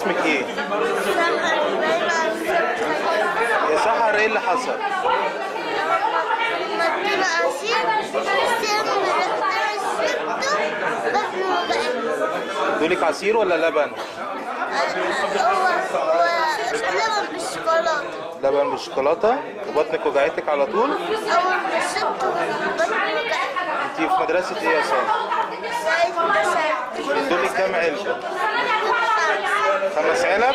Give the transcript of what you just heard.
اسمك إيه؟ يا إيه اللي حصل؟ دولك عصير ولا لبن؟ أه، لبن بالشوكولاتة لبن بالشوكولاتة وبطنك وجعتك على طول؟ أول انت في مدرسة إيه يا ساره؟ دول كام علبة؟ خمس علب؟